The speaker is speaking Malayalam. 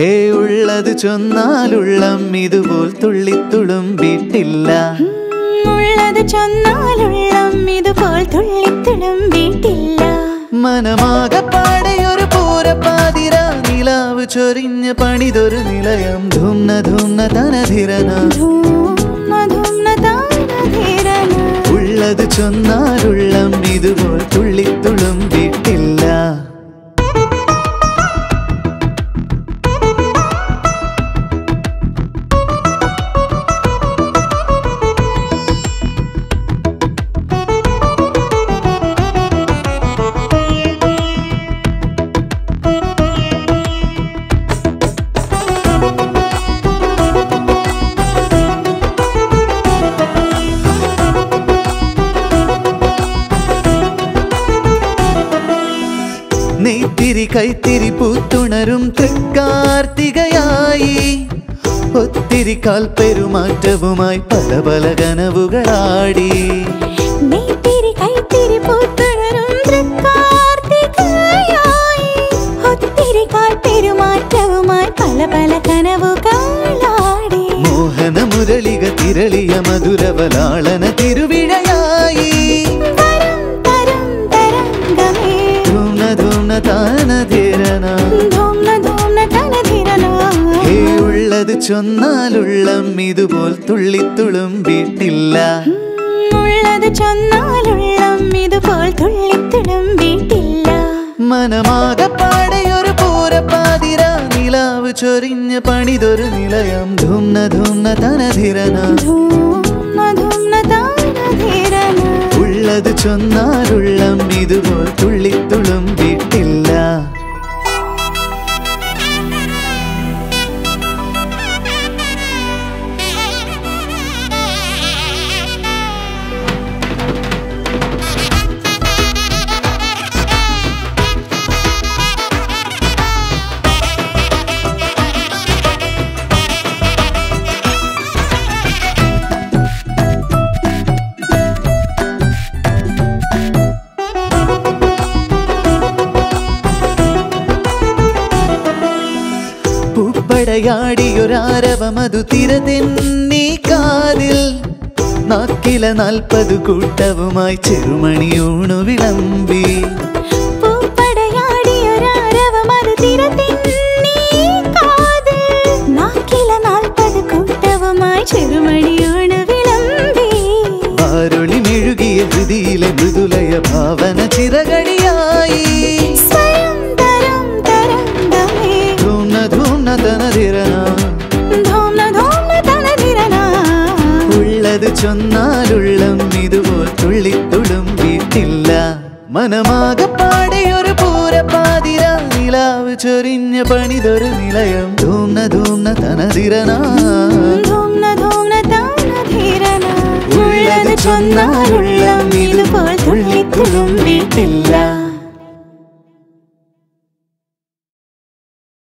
ഹേ ഉള്ളത് ചൊന്നാലുള്ളം ഇതുപോൽ തുള്ളിത്തുളും വീട്ടില്ല. ഉള്ളത് ചൊന്നാലുള്ളം ഇതുപോൽ തുള്ളിത്തുളും വീട്ടില്ല. മനമാകപ്പാടെ ഒരു പൂരപ്പാതിര നിലാവ് ചൊരിഞ്ഞ പണിതൊരു നിലയം. ധൂംന ധൂംന തനധിരന ധൂമ ധൂമ താനധീരന ഉള്ളത് ചൊന്നാലുള്ളം ഇതുപോൽ നെയ്ത്തിരി കൈത്തിരി പൂത്തുണരും തൃക്കാർത്തികയായി ഒത്തിരി കാൽപ്പെരുമാറ്റവുമായി പല പല കനവുകളാടി നെയ്ത്തിരി കൈത്തിരി പൂത്തുണരും തൃക്കാർത്തികയായി ഒത്തിരി കാൽ പെരുമാറ്റവുമായി പല പല കനവുകളാടി മോഹന മുരളിക തിരളിയ മധുരവലാളന തിരുവിഴയായി ഹേ ഉള്ളത് ചൊന്നാലുള്ളം ഇതുപോൽ തുള്ളിത്തുളുമ്പിട്ടില്ല ഉള്ളത് ചൊന്നാലുള്ളം ഇതുപോൽ തുള്ളിത്തുളും വീട്ടില്ല. മനമാകപ്പാടെ ഒരു പൂരപ്പാതിര നിലാവ് ചൊരിഞ്ഞ പണിതൊരു നിലയം. ധൂംന ധൂംന തനധിരന ഉള്ളത് ചൊന്നാലുള്ളം ഇതുപോൽ തുള്ളിത്തുളുമ്പിട്ടില്ല പൂപ്പടയാടിയൊരാരവമതു തിരതെന്നീ കാതിൽ. നാക്കില നാൽപ്പത് കൂട്ടവുമായി ചെറുമണിയൂണു വിളമ്പി. പൂപ്പടയാടിയൊരാരവമത് ഉള്ളത് ചൊന്നാലുള്ളം ഇതുപോൽ തുള്ളിത്തുളും വീട്ടില്ല. മനമാകെ മനമാകപ്പാടെ ഒരു പൂരപ്പാതിര നിലാവ് ചൊരിഞ്ഞ പണിതൊരു നിലയം. ധൂംന ധൂംന തനതിരന. ഉള്ളത് ചൊന്നാലുള്ളം ഇതുപോൽ തുള്ളിത്തുളും വീട്ടില്ല.